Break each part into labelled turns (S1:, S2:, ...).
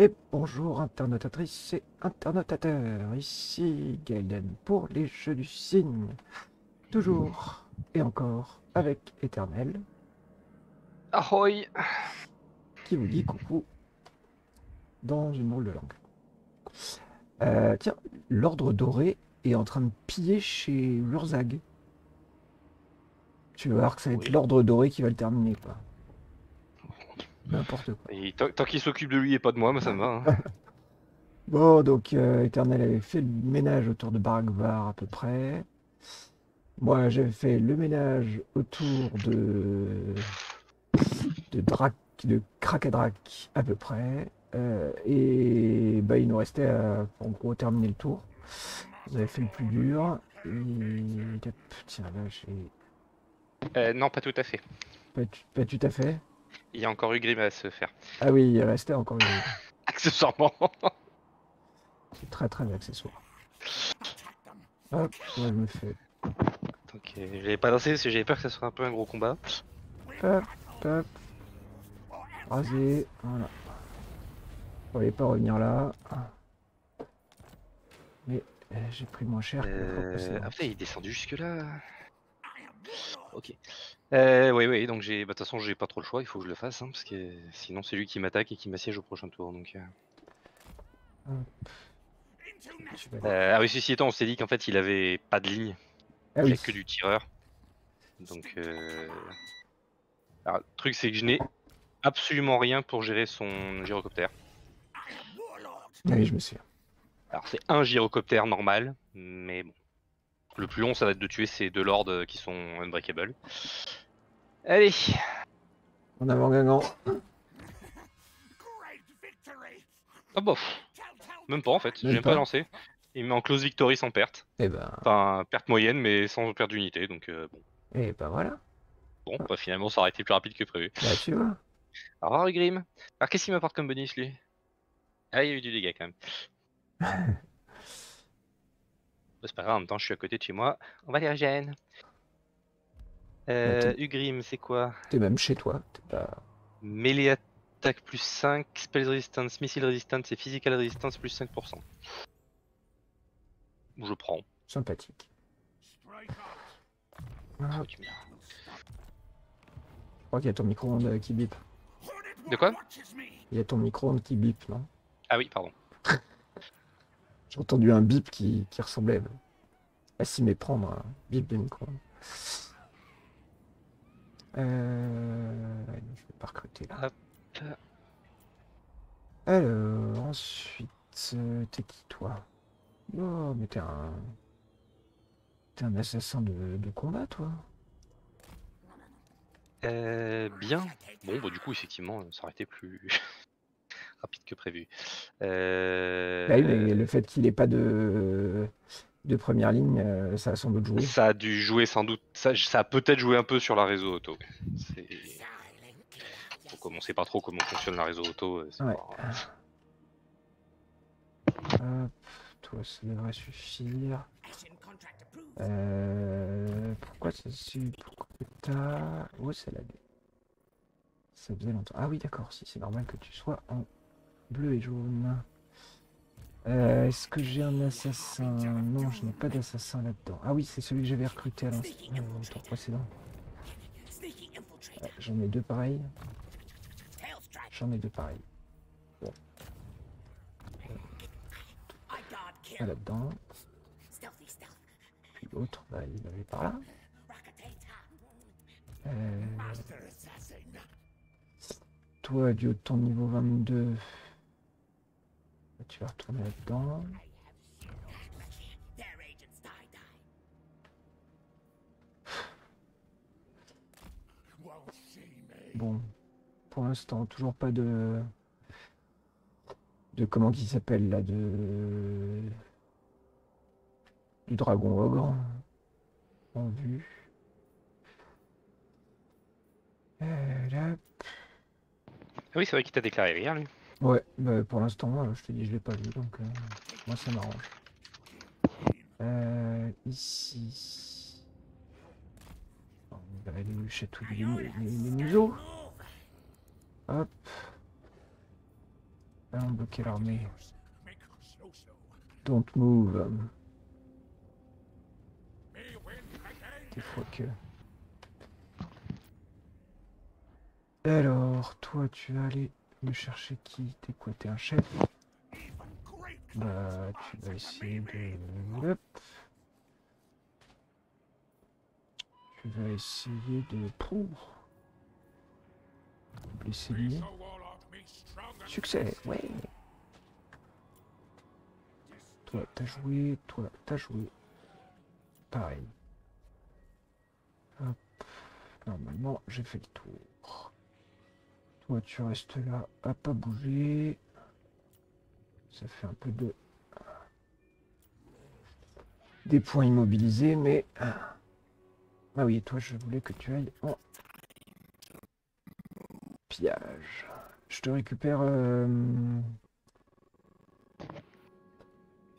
S1: Et bonjour internautatrices et internautateurs, ici Gaiden pour les jeux du cygne. Toujours et encore avec Éternel
S2: Ahoy
S1: qui vous dit coucou dans une drôle de langue. Euh, tiens, l'ordre doré est en train de piller chez Lurzag. Tu vas voir que ça va être
S2: Oui.
S1: l'ordre doré qui va le terminer quoi. N'importe quoi.
S2: Et tant tant qu'il s'occupe de lui et pas de moi, moi ça me va. hein.
S1: Bon, donc euh, Éternel avait fait le ménage autour de Baragvar à peu près. Moi, j'avais fait le ménage autour de de Drac, de Krakadrac à peu près. Euh, et bah, il nous restait à, en gros, terminer le tour. Vous avez fait le plus dur. Et tiens, là, j'ai
S2: Euh, non, pas tout à fait.
S1: pas tout à fait.
S2: Il y a encore eu Grim à se faire.
S1: Ah oui, il restait encore une.
S2: Accessoirement.
S1: C'est très très accessoire. Hop, moi, je me fais
S2: Donc euh, j'avais pas lancé parce que j'avais peur que ça soit un peu un gros combat.
S1: Hop, hop. Raser, voilà. Vous voulez pas revenir là. Mais euh, j'ai pris moins cher que
S2: Euh...
S1: précédente.
S2: Ah putain, il est descendu jusque là. Ok. Euh, oui, oui, donc j'ai. Bah, de toute façon, j'ai pas trop le choix, il faut que je le fasse, hein, parce que sinon c'est lui qui m'attaque et qui m'assiège au prochain tour. Donc, euh. Euh, ah oui, ceci étant, on s'est dit qu'en fait il avait pas de ligne,
S1: Ah
S2: il
S1: oui,
S2: que du tireur. Donc, euh... Alors, le truc c'est que je n'ai absolument rien pour gérer son gyrocoptère.
S1: Ah oui, je me souviens.
S2: Alors c'est un gyrocoptère normal, mais bon. Le plus long ça va être de tuer ces deux lords euh, qui sont unbreakable. Allez
S1: En avant gagnant.
S2: Ah bof Même pas en fait, j'ai même pas
S1: pas.
S2: lancé. Il met en close victory sans perte.
S1: Et ben,
S2: Enfin, perte moyenne mais sans perte d'unité, donc euh, bon.
S1: et ben voilà.
S2: Bon, bah, finalement ça aurait été plus rapide que prévu.
S1: Là, tu vois.
S2: Au revoir Grim. Alors qu'est-ce qu'il m'apporte comme bonus lui? Ah il y a eu du dégât quand même. Bah, c'est pas grave, en même temps je suis à côté de chez moi. On va les régène. Euh,
S1: t'es-
S2: Ugrim, c'est quoi?
S1: T'es même chez toi. T'es pas...
S2: Melee attaque plus 5, spell resistance, missile resistance et physical resistance plus 5%. Je prends.
S1: sympathique. Ah, je crois qu'il y a ton micro-ondes euh, qui bip.
S2: De quoi?
S1: Il y a ton micro-ondes qui bip, non?
S2: Ah oui, pardon.
S1: J'ai entendu un bip qui, qui ressemblait à s'y méprendre, un bip de micro. Euh... Je vais pas recruter là.
S2: Hop.
S1: Alors, ensuite, euh, t'es qui toi? Oh, mais t'es un... T'es un assassin de, de combat, toi
S2: Euh, bien. Bon, bah du coup, effectivement, ça aurait été plus rapide que prévu. Euh,
S1: Bah oui, mais le fait qu'il ait pas de, de première ligne, euh, ça a sans doute joué.
S2: Ça a dû jouer sans doute. Ça, ça a peut-être joué un peu sur la réseau auto. Comme on sait pas trop comment fonctionne la réseau auto, euh, c'est
S1: Ouais.
S2: pas-
S1: Hop, toi, ça devrait suffire. Euh, pourquoi ça Pourquoi t'as... Où c'est la... Ça faisait longtemps. Ah oui, d'accord, si, c'est normal que tu sois en bleu et jaune. Euh, Est-ce que j'ai un assassin? Non, je n'ai pas d'assassin là-dedans. Ah oui, c'est celui que j'avais recruté à l'instant euh, précédent. J'en ai deux pareils. J'en ai deux pareils. Bon. Pas là-dedans. Puis l'autre, bah, il avait par là. Euh, toi, du haut de ton niveau 22, tu vas retourner là-dedans. Bon, pour l'instant, toujours pas de... De comment qu'il s'appelle là, de... Du dragon ogre en vue. Euh,
S2: Ah oui, c'est vrai qu'il t'a déclaré hier, lui.
S1: Ouais, bah, pour l'instant, euh, je te dis, je l'ai pas vu, donc euh, moi ça m'arrange. Euh, ici. On va aller le les, les museaux. Hop. Allons bloquer l'armée. Don't move. Des fois que. Alors, toi, tu vas aller me chercher qui T'es quoi T'es un chef Bah, tu vas essayer de. Tu vas essayer de. Pour. Blesser. Succès, ouais. Toi, t'as joué, toi, t'as joué. Pareil. Hop. Normalement, j'ai fait le tour. Toi, tu restes là à pas bouger. Ça fait un peu de... Des points immobilisés, mais... Ah oui, toi, je voulais que tu ailles en... Pillage. Je te récupère... euh,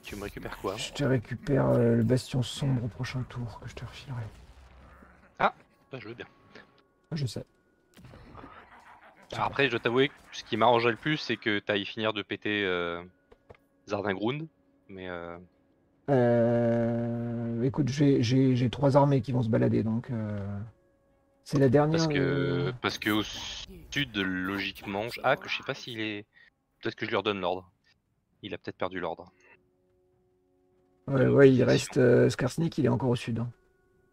S2: Tu me récupères quoi
S1: Je te récupère euh, le bastion sombre au prochain tour que je te refilerai.
S2: Bah, Je veux bien.
S1: Ah, Je sais.
S2: Après, je dois t'avouer que ce qui m'arrangerait le plus, c'est que t'ailles finir de péter euh, Zardingrund. Mais euh,
S1: Euh, écoute, j'ai- trois armées qui vont se balader, donc... euh, C'est la dernière...
S2: parce que
S1: euh,
S2: parce que au sud, logiquement, je- ah que je sais pas s'il est. Peut-être que je lui redonne l'ordre. Il a peut-être perdu l'ordre.
S1: Ouais, ouais, il reste... euh, Skarsnik, il est encore au sud. hein.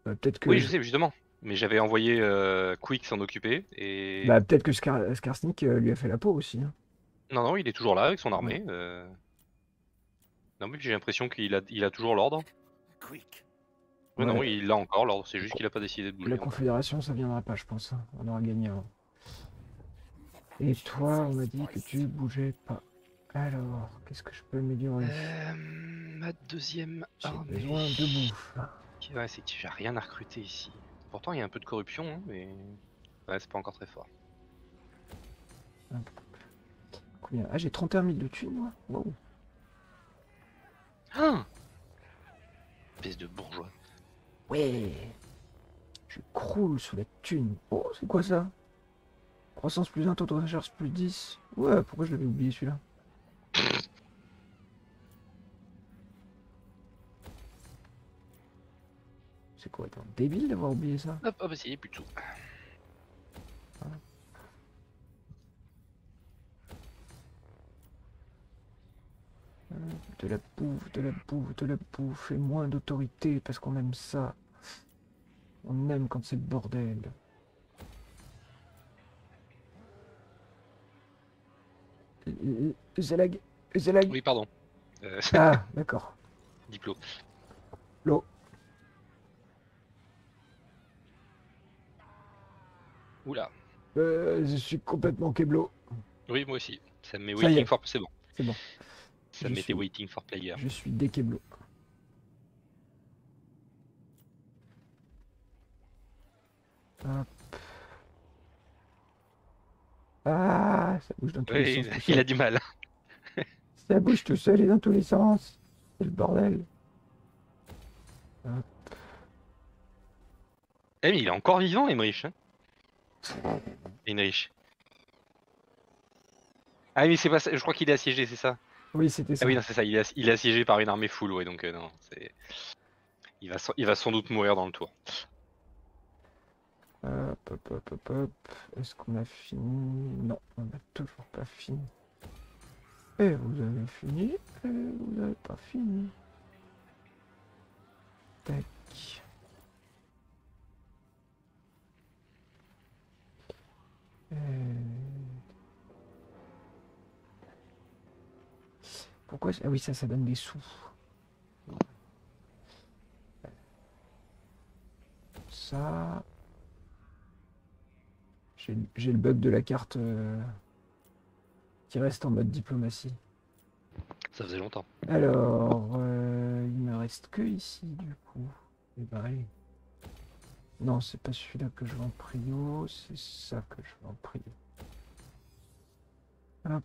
S1: Peut-être que...
S2: Oui, je sais justement. Mais j'avais envoyé euh, Quick s'en occuper et
S1: Bah, peut-être que Skar- Skarsnik euh, lui a fait la peau aussi. hein.
S2: non non, il est toujours là avec son armée. euh. Non mais j'ai l'impression qu'il a il a toujours l'ordre. Non,
S1: Ouais.
S2: il l'a encore l'ordre. C'est juste qu'il a pas décidé de bouger.
S1: La Confédération, ça viendra pas, je pense. hein. On aura gagné avant. Et toi, on m'a dit que tu bougeais pas. Alors, qu'est-ce que je peux améliorer
S2: Euh, ma deuxième
S1: J'ai
S2: armée.
S1: besoin de bouffe.
S2: Ouais, c'est que j'ai rien à recruter ici. Pourtant, il y a un peu de corruption, hein, mais ouais, c'est pas encore très fort.
S1: Combien? Ah, j'ai 31 000 de thunes, moi? Wow.
S2: Ah Espèce de bourgeois.
S1: Ouais Je croule sous la thune. Oh, c'est quoi ça? Croissance plus 1, taux de recherche plus 10. Ouais, pourquoi je l'avais oublié celui-là? C'est quoi, un débile d'avoir oublié ça
S2: Hop, hop, essayez plus de sous.
S1: De la bouffe, de la bouffe, de la bouffe et moins d'autorité parce qu'on aime ça. On aime quand c'est le bordel. Zalag, Zalag.
S2: Oui, pardon. Euh,
S1: Ah, d'accord.
S2: Diplo.
S1: L'eau.
S2: Oula.
S1: Euh, je suis complètement keblo.
S2: Oui, moi aussi. Ça me met waiting for... C'est bon.
S1: C'est bon.
S2: Ça me mettait
S1: suis-
S2: waiting for player.
S1: Je suis dékeblo. Hop. Ah, ça bouge dans tous les sens.
S2: il a du mal.
S1: Ça bouge tout seul et dans tous les sens. C'est le bordel.
S2: Eh, mais il est encore vivant, Emmerich. Hein Emmerich. Ah, mais c'est pas ça. Je crois qu'il est assiégé, c'est ça.
S1: Oui, c'était ça.
S2: Ah oui, non, c'est ça. Il est, ass- il est assiégé par une armée full, ouais, donc euh, non, c'est. Il va, sans- il va sans doute mourir dans le tour.
S1: Hop, hop, hop, hop, hop. Est-ce qu'on a fini? Non, on n'a toujours pas fini. Et vous avez fini? Et vous n'avez pas fini. Tac. Pourquoi Ah oui, ça, ça donne des sous. Ça. J'ai le bug de la carte euh, qui reste en mode diplomatie.
S2: Ça faisait longtemps.
S1: Alors, euh, il me reste que ici du coup. Et. Non, c'est pas celui-là que je veux en prio, c'est ça que je veux en prio. Hop.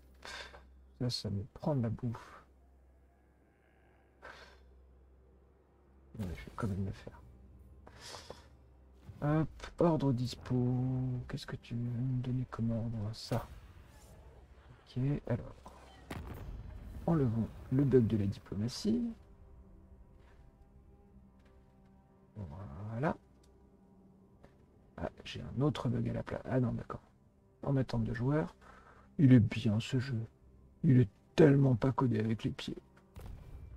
S1: Ça, ça me prend de la bouffe. Je vais quand même le faire. Hop, ordre dispo. Qu'est-ce que tu veux me donner comme ordre Ça? Ok, alors. enlevons le bug de la diplomatie. Voilà. Ah, j'ai un autre bug à la place. Ah non, d'accord. En attente de joueurs. Il est bien ce jeu. Il est tellement pas codé avec les pieds.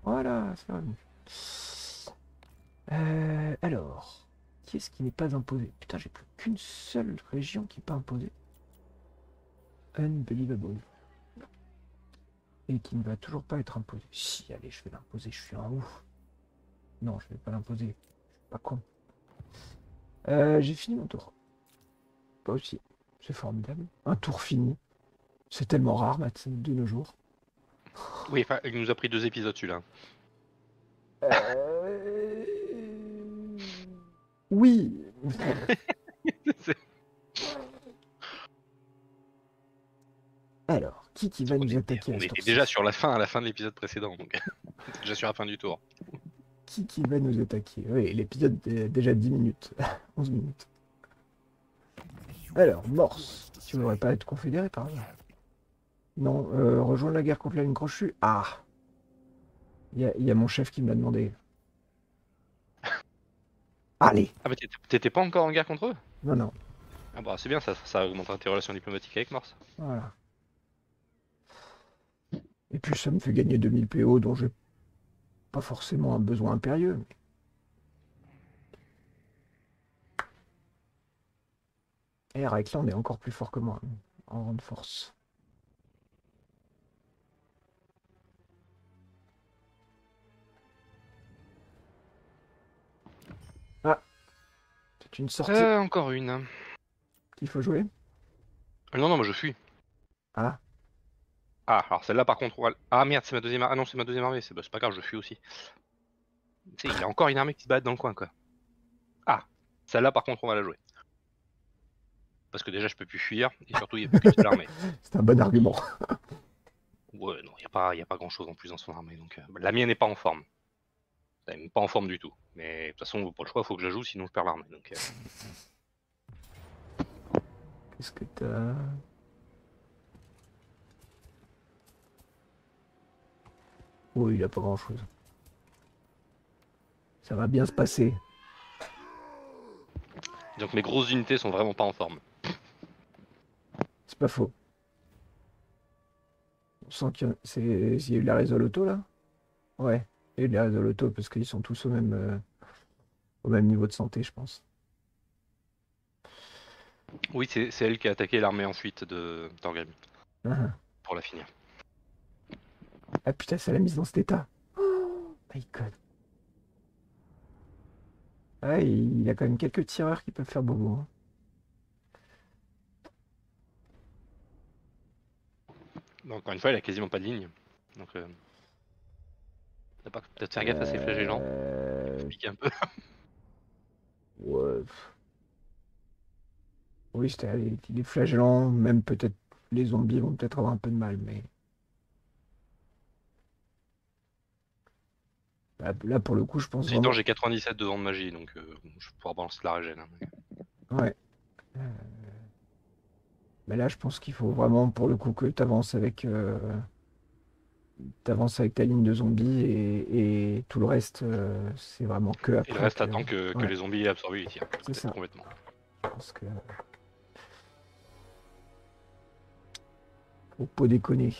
S1: Voilà, c'est revenu. Euh, alors, qui est-ce qui n'est pas imposé? Putain, j'ai plus qu'une seule région qui n'est pas imposée. Unbelievable. Et qui ne va toujours pas être imposée. Si, allez, je vais l'imposer, je suis un ouf. Non, je vais pas l'imposer. Je suis pas con. Euh, j'ai fini mon tour. Pas aussi. C'est formidable. Un tour fini. C'est tellement rare, Matt, de nos jours.
S2: Oui, enfin, il nous a pris deux épisodes celui-là.
S1: Euh... Oui. Alors, qui qui va
S2: on
S1: nous
S2: était,
S1: attaquer
S2: on était déjà sur la fin, à la fin de l'épisode précédent, donc déjà sur la fin du tour.
S1: Qui qui va nous attaquer Oui, l'épisode est déjà 10 minutes. 11 minutes. Alors, Morse. Tu voudrais pas être confédéré par hasard? Non, euh, rejoindre la guerre contre la ligne crochue Ah Il y, a- il y a mon chef qui me l'a demandé. Allez
S2: Ah t'étais- t'étais pas encore en guerre contre eux?
S1: Non, non,
S2: Ah bah c'est bien, ça, ça augmentera tes relations diplomatiques avec Morse.
S1: voilà. Et puis ça me fait gagner 2000 PO dont j'ai pas forcément un besoin impérieux. mais- Et Reichland est encore plus fort que moi en rang de force. Ah C'est une sortie
S2: Euh, encore une. Euh,
S1: qu'il faut jouer
S2: Non, non, moi je fuis.
S1: Ah
S2: Ah, alors celle-là par contre, on va- ah merde, c'est ma deuxième armée. Ah non, c'est ma deuxième armée, c'est bah, pas grave, je fuis aussi. Il y a encore une armée qui se bat dans le coin, quoi. Ah, celle-là par contre, on va la jouer. Parce que déjà, je peux plus fuir, et surtout, il n'y a plus qu'une seule armée.
S1: C'est un bon argument.
S2: Ouais, non, il n'y a, pas- y a pas grand-chose en plus dans son armée. Donc, euh, la mienne n'est pas en forme. Elle n'est pas en forme du tout. Mais de toute façon, pour le choix, il faut que je la joue, sinon je perds l'armée. Donc, euh,
S1: Qu'est-ce que t'as? Oh, il a pas grand chose. Ça va bien se passer.
S2: donc mes grosses unités sont vraiment pas en forme.
S1: C'est pas faux. On sent qu'il y, y a eu de la résol auto là? Ouais, il y a eu de la résol auto parce qu'ils sont tous au même, euh, au même niveau de santé, je pense.
S2: Oui, c'est elle qui a attaqué l'armée en fuite de Torgal
S1: Ah,
S2: pour la finir.
S1: Ah, putain, ça l'a mise dans cet état. Oh my god. Ah, il y a quand même quelques tireurs qui peuvent faire bobo. hein.
S2: Donc, encore une fois, elle a quasiment pas de ligne. Donc, euh, peut-être faire gaffe à ces flagellants.
S1: Euh,
S2: un peu.
S1: Ouais. Oui, c'était les flagellants, même peut-être les zombies vont peut-être avoir un peu de mal, mais. Là, là, pour le coup, je pense
S2: Sinon,
S1: vraiment.
S2: j'ai 97 de vent de magie, donc euh, je vais pouvoir balancer de la régène. hein.
S1: Ouais. Euh, Mais là, je pense qu'il faut vraiment, pour le coup, que tu avances avec, euh, t'avances avec ta ligne de zombies et, et tout le reste, euh, c'est vraiment que
S2: Et
S1: après.
S2: le reste
S1: que-
S2: attend que, que
S1: ouais.
S2: les zombies aient absorbé les tirs.
S1: C'est ça.
S2: Complètement.
S1: Je pense que. Faut pas déconner.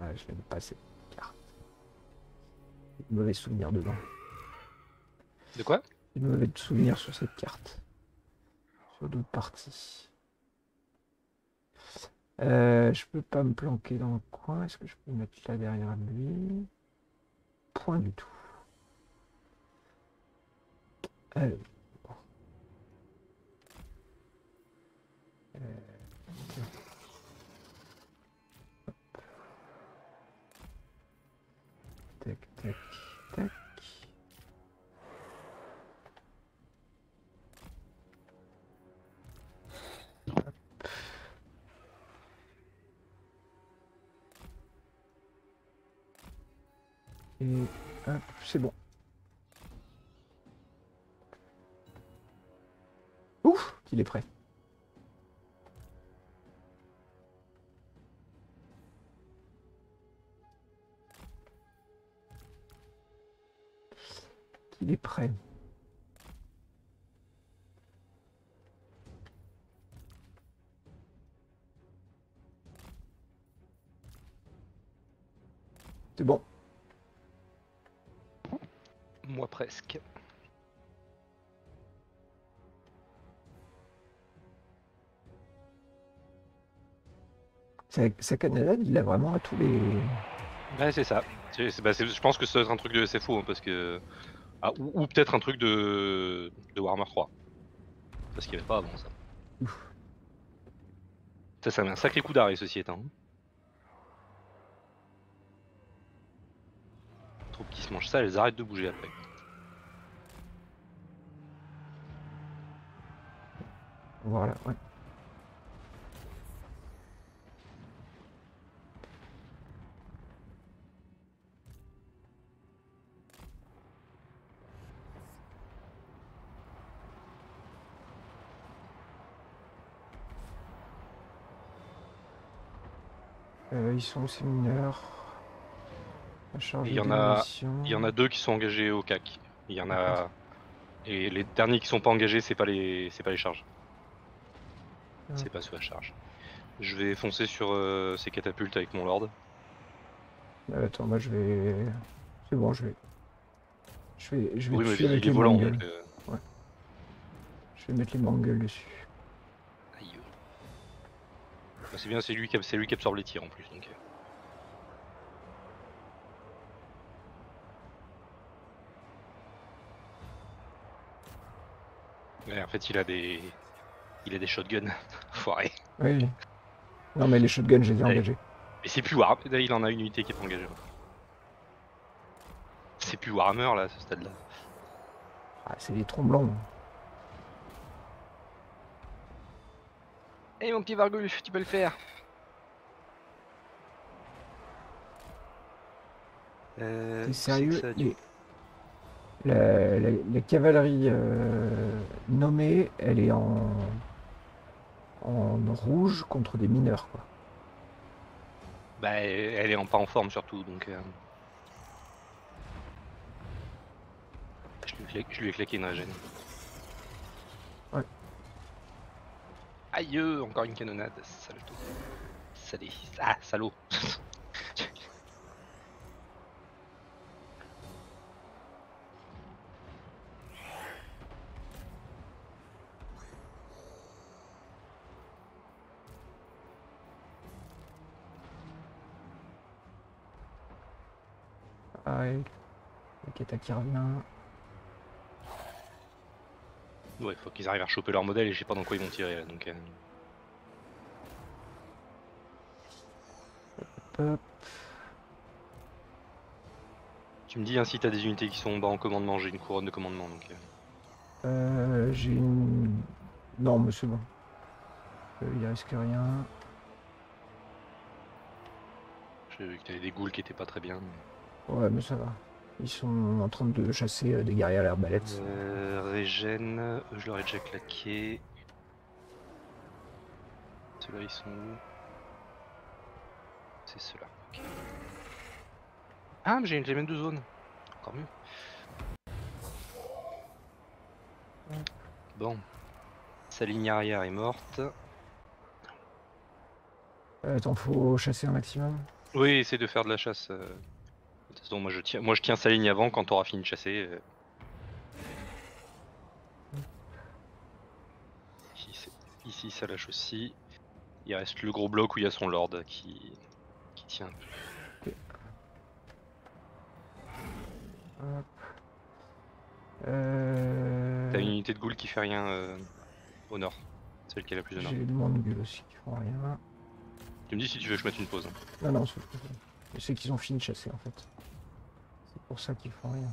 S1: Ah, je n'aime pas cette carte. J'ai de mauvais souvenirs dedans.
S2: De quoi?
S1: J'ai de mauvais souvenirs sur cette carte. Sur d'autres parties. Euh, je peux pas me planquer dans le coin. Est-ce que je peux me mettre là derrière lui? Point du tout. Alors. Euh, Et hop, c'est bon. Ouf, qu'il est prêt. Qu'il est prêt. C'est bon.
S2: Moi presque.
S1: Sa, sa canonnade, il a vraiment à tous les.
S2: Ouais, c'est ça. C'est- c'est- bah, c'est- je pense que ça doit être un truc de SFO hein, parce que. Ah, ou ou peut-être un truc de... de Warhammer 3. Parce qu'il n'y avait pas avant ça.
S1: Ouf.
S2: Ça, ça met un sacré coup d'arrêt, ceci étant. Troupes qui se mangent ça, elles arrêtent de bouger après.
S1: Voilà, ouais. Euh, ils sont ces mineurs.
S2: Il y en a-. Il y en a deux qui sont engagés au CAC. Il y en a. Et les derniers qui sont pas engagés, c'est pas les, c'est pas les charges.
S1: Ah.
S2: C'est pas sous la charge. Je vais foncer sur euh, ces catapultes avec mon lord.
S1: Euh, Attends, moi je vais. C'est bon, je vais. Je vais, je vais
S2: Oui, mais
S1: avec les
S2: volant. Donc, euh,
S1: Je vais mettre les Mongols dessus.
S2: aïe. Bah, c'est bien, c'est lui, qui ab- c'est lui qui absorbe les tirs en plus. Donc, euh. Ouais, en fait, il a des, il a des shotguns. Foiré.
S1: Oui. Non, mais les shotguns, je les ai
S2: Allez.
S1: engagés.
S2: Et c'est plus Warhammer. Là, il en a une unité qui est pas engagée. C'est plus Warhammer là, à ce stade-là.
S1: Ah, c'est des tromblons.
S2: Eh mon petit Vargulf, tu peux le faire. Euh,
S1: T'es
S2: c'est
S1: sérieux
S2: ça, du-
S1: Les- la, la- la cavalerie euh, nommée, elle est en, en rouge contre des mineurs, quoi.
S2: Bah, elle est en, pas en forme surtout, donc. euh, Je, lui je lui ai claqué une régène.
S1: Ouais.
S2: Aïe, encore une canonnade, salto. Salé. Ah, salaud.
S1: Ouais. La Keta qui revient.
S2: Ouais, faut qu'ils arrivent à choper leur modèle et je sais pas dans quoi ils vont tirer là, donc. euh,
S1: Hop.
S2: Tu me dis hein, si t'as des unités qui sont en bas en commandement, j'ai une couronne de commandement donc. euh,
S1: Euh, J'ai une. Non, mais c'est bon. Euh, il risque rien.
S2: J'ai vu que t'avais des ghouls qui étaient pas très bien. mais-
S1: Ouais, mais ça va. Ils sont en train de chasser euh, des guerriers à l'arbalète.
S2: Euh, Régène, euh, je leur ai déjà claqué. Ceux-là, ils sont où? C'est ceux-là. Ah, mais j'ai une- j'ai même deux zones. Encore mieux. Bon. Sa ligne arrière est morte.
S1: Euh, Attends, faut chasser un maximum?
S2: Oui, essaie de faire de la chasse. euh. De moi je tiens, moi, je tiens sa ligne avant quand t'auras fini de chasser. euh. Ici, ça lâche aussi. Il reste le gros bloc où il y a son lord qui, qui tient.
S1: Hop. Euh...
S2: T'as une unité de ghoul qui fait rien euh, au nord. Celle qui est la plus au nord.
S1: J'ai le Mongol aussi qui font rien.
S2: Tu me dis si tu veux que je mette une pause. hein.
S1: Non, non, c'est qu'ils ont fini de chasser en fait. Pour ça qu'ils font rien.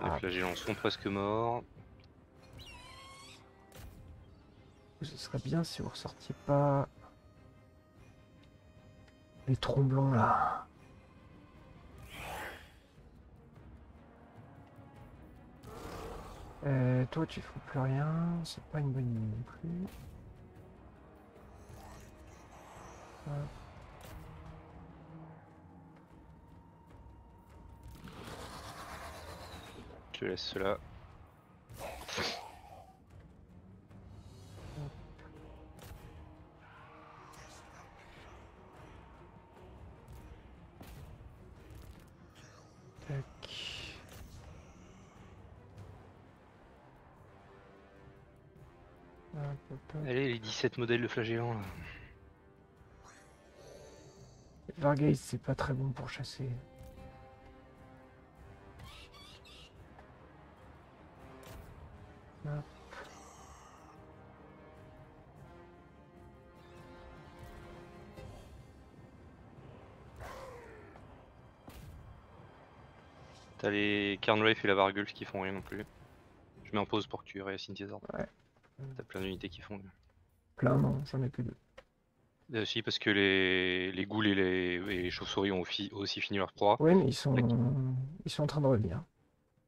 S2: Les
S1: Ah,
S2: flagellants sont presque morts.
S1: ce serait bien si vous ressortiez pas les tromblons là. Euh, toi, tu fous plus rien. C'est pas une bonne idée non plus. Hop.
S2: Te laisse cela. Allez, les 17 modèles de flagellants là.
S1: Varghese, c'est pas très bon pour chasser.
S2: T'as les Carnwraith et la Vargulf qui font rien non plus. Je mets en pause pour que tu réassines tes ordres.
S1: Ouais.
S2: T'as plein d'unités qui font.
S1: Plein, non, j'en ai que deux.
S2: Euh, si, parce que les, les ghouls et les, les chauves-souris ont fi- aussi fini leur proie.
S1: Ouais, mais ils sont, ils sont en train de revenir.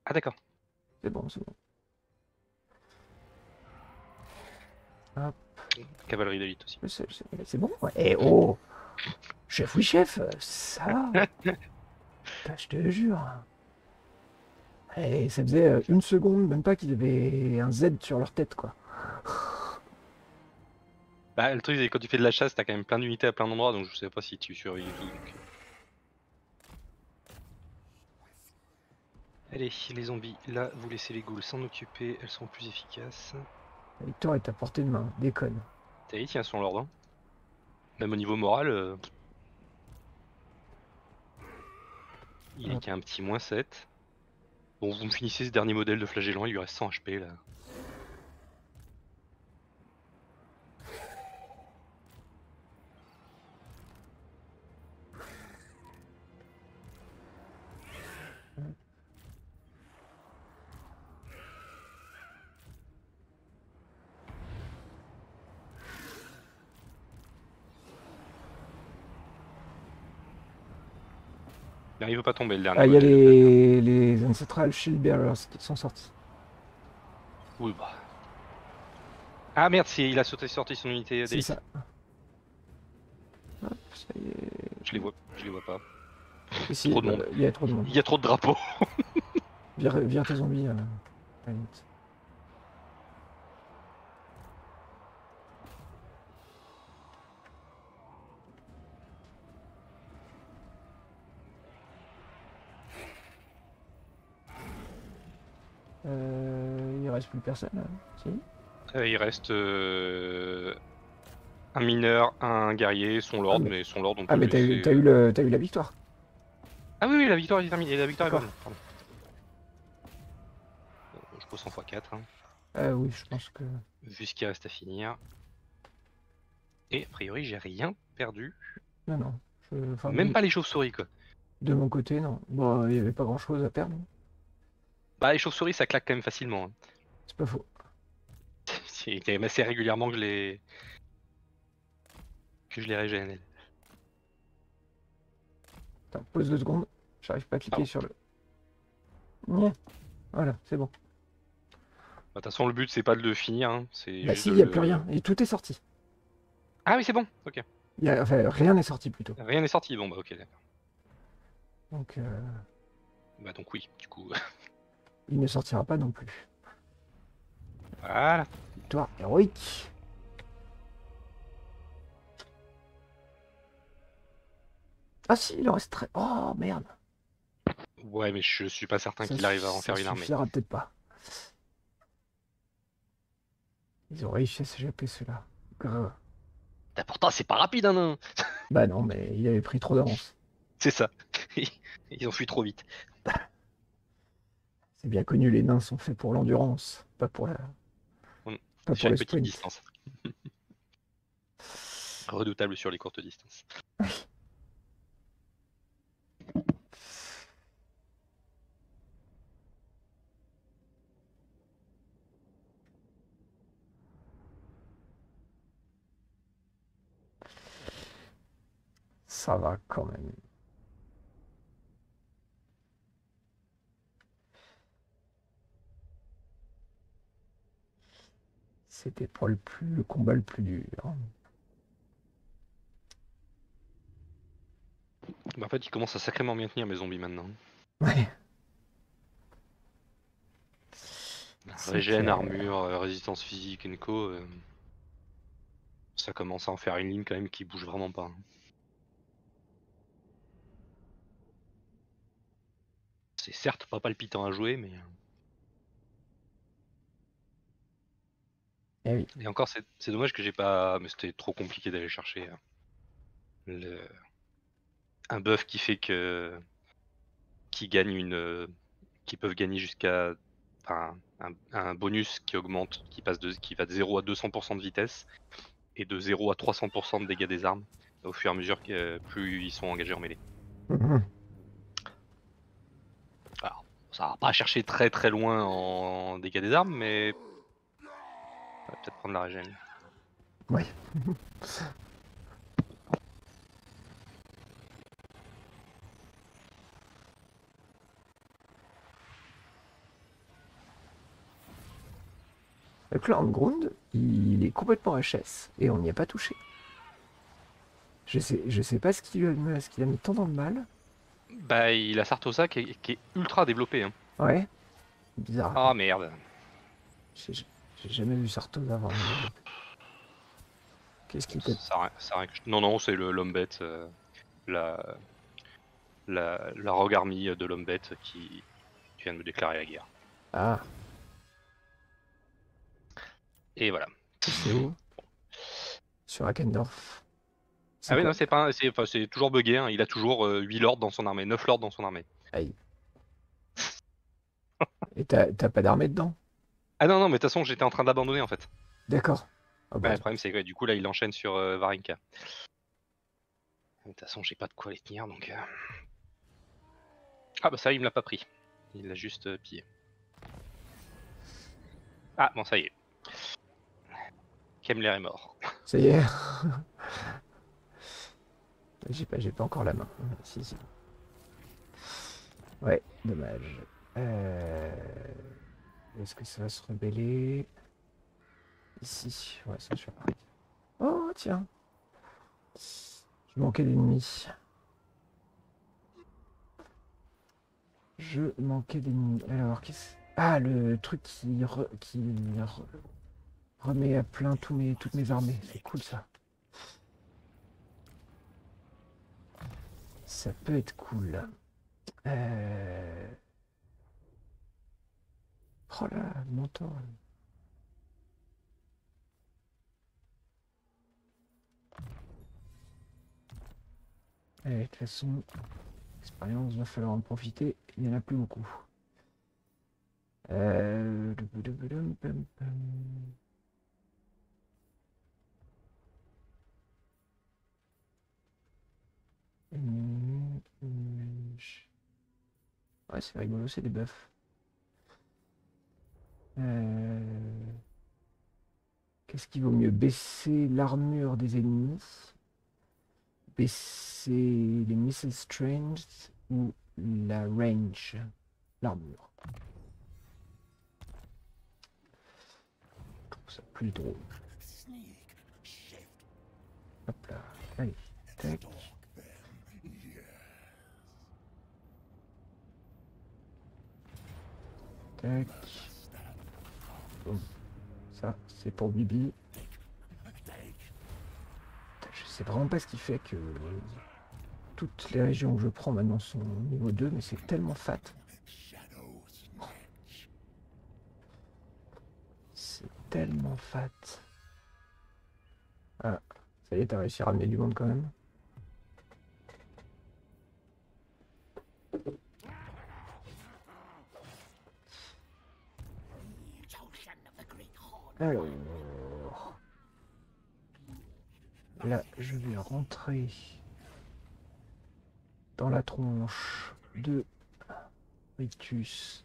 S2: Ah d'accord.
S1: C'est bon, c'est bon.
S2: Cavalerie d'élite aussi.
S1: C'est bon. Ouais. Eh oh Chef, oui, chef, ça je te jure. Eh, ça faisait euh, une seconde, même pas qu'ils avaient un Z sur leur tête, quoi.
S2: Bah le truc c'est que quand tu fais de la chasse, t'as quand même plein d'unités à plein d'endroits, donc je sais pas si tu survis tout. donc. Allez, les zombies, là vous laissez les ghouls s'en occuper, elles sont plus efficaces.
S1: La victoire est à portée de main, déconne.
S2: T'as dit, tiens, son l'ordre. hein. Même au niveau moral, euh, il est
S1: Ouais.
S2: qu'à un petit moins 7. Bon, vous me finissez ce dernier modèle de flagellant, il lui reste 100 HP là. Il arrive pas à tomber le dernier
S1: Ah, il y a les, les Ancestral Shield Bearers qui sont sortis.
S2: Oui, bah. Ah merde, c'est- il a sauté sorti son unité
S1: C'est
S2: d'élite.
S1: ça. Hop, ça y est.
S2: Je les vois, je les vois pas.
S1: Ici,
S2: Trop de monde.
S1: euh, Il y a trop de monde.
S2: Il y a trop de drapeaux.
S1: Vire, vire tes zombies. euh, Euh, il reste plus personne là. Si
S2: Euh, il reste euh, un mineur, un guerrier, son lord,
S1: Ah, mais-
S2: mais... son lord on peut
S1: Ah mais t'as eu, eu, le, t'as eu la victoire.
S2: Ah oui, oui, la victoire est terminée, la victoire est bonne. Pardon. Euh, Je pose 100 x 4, hein,
S1: Ah oui, je pense que.
S2: vu ce qui reste à finir. Et a priori, j'ai rien perdu.
S1: Non, non. je- enfin,
S2: Même pas les chauves-souris, quoi.
S1: de mon côté, non. Bon, il y avait pas grand chose à perdre.
S2: Bah, les chauves-souris, ça claque quand même facilement. hein.
S1: C'est pas faux.
S2: C'est quand même assez régulièrement que je les. que je les régène.
S1: Attends, pause deux secondes. J'arrive pas à cliquer sur le. Voilà, c'est bon.
S2: De toute façon, le but, c'est pas de le finir. hein, c'est
S1: Bah si, il n'y a
S2: le-
S1: plus rien. Et tout est sorti.
S2: Ah oui, c'est bon, ok.
S1: Il y a... Enfin, rien n'est sorti plutôt.
S2: Rien n'est sorti, bon, bah, ok, d'accord.
S1: Donc, euh,
S2: Bah, donc, oui, du coup.
S1: il ne sortira pas non plus.
S2: voilà.
S1: Victoire héroïque. Ah si, il en reste très... Oh merde.
S2: Ouais, mais je suis pas certain
S1: Ça
S2: qu'il arrive à en
S1: ça
S2: faire une armée.
S1: suffira peut-être pas. Ils ont réussi à s'échapper ceux-là. Grave.
S2: Ah, Pourtant, c'est pas rapide, un nain
S1: Bah non, mais il avait pris trop d'avance.
S2: C'est ça. Ils ont fui trop vite.
S1: C'est bien connu, les nains sont faits pour l'endurance, pas pour la...
S2: Mm.
S1: Pas
S2: sur
S1: pour
S2: les
S1: le
S2: petites
S1: sprint.
S2: distances. Redoutable sur les courtes distances.
S1: Ça va quand même. C'était pour le, plus, le combat le plus dur.
S2: Bah, en fait, ils commencent à sacrément bien tenir mes zombies maintenant.
S1: Ouais. C'est
S2: Régène, armure, euh, résistance physique, Enco. euh, Ça commence à en faire une ligne quand même qui bouge vraiment pas. hein. C'est certes pas palpitant à jouer, mais.
S1: Eh oui.
S2: Et encore, c'est dommage que j'ai pas. Mais c'était trop compliqué d'aller chercher le... un buff qui fait que. qui gagne une. qui peuvent gagner jusqu'à. Enfin, un, un bonus qui augmente, qui passe de, qui va de 0 à 200% de vitesse et de 0 à 300% de dégâts des armes au fur et à mesure que plus ils sont engagés en mêlée.
S1: Mhm.
S2: Ça va pas chercher très très loin en dégâts des armes, mais. Va peut-être prendre la régène.
S1: Ouais. Le clan Ground, il est complètement HS et on n'y a pas touché. Je sais, je sais pas ce qui lui a qu'il a mis tant dans le mal.
S2: Bah, il a Sartosa qui est, qui est ultra développé. Hein.
S1: Ouais. Bizarre.
S2: Ah merde.
S1: J'ai jamais vu Sartos avant. Qu'est-ce qu'il peut.
S2: Ça, ça Non, non, c'est le- l'homme bête. euh, la, la, la rogue army de l'homme bête qui, qui vient de me déclarer la guerre.
S1: Ah,
S2: Et voilà.
S1: c'est où? Sur Akendorf. C'est
S2: Ah oui, non, c'est pas, c'est, enfin, toujours bugué. hein. Il a toujours 8 lords dans son armée, 9 lords dans son armée.
S1: Aïe. Et t'as pas d'armée dedans?
S2: Ah non, non, mais de toute façon, j'étais en train d'abandonner en fait.
S1: D'accord. Ah
S2: Ouais,
S1: bah,
S2: le problème, c'est que ouais, du coup, là, il enchaîne sur euh, Varinka. De toute façon, j'ai pas de quoi les tenir donc. euh. Ah bah ça, il me l'a pas pris. Il l'a juste euh, pillé. Ah bon, ça y est. Kemler est mort.
S1: ça y est. j'ai pas, j'ai pas encore la main. Si, si. Ouais, dommage. Euh, Est-ce que ça va se rebeller Ici. Ouais, ça je. Oh, tiens. Je manquais d'ennemis. Je manquais d'ennemis. Alors, qu'est-ce... Ah, le truc qui, re- qui re- remet à plein tous mes, toutes mes armées. C'est cool, ça. Ça peut être cool. Euh... Oh là, le mentor. Allez, de toute façon, l'expérience, va falloir en profiter. Il n'y en a plus beaucoup. Euh... Ouais, c'est rigolo, c'est des buffs. Euh, Qu'est-ce qui vaut mieux? Baisser l'armure des ennemis? Baisser les missile strength ou la range? L'armure? Ça plus drôle. Hop là. Allez. Tac. Tac. Ça, c'est pour Bibi. Je sais vraiment pas ce qui fait que toutes les régions que je prends maintenant sont niveau 2, mais c'est tellement fat. C'est tellement fat. Ah, ça y est, t'as réussi à ramener du monde quand même. Alors, là, je vais rentrer dans la tronche de Rictus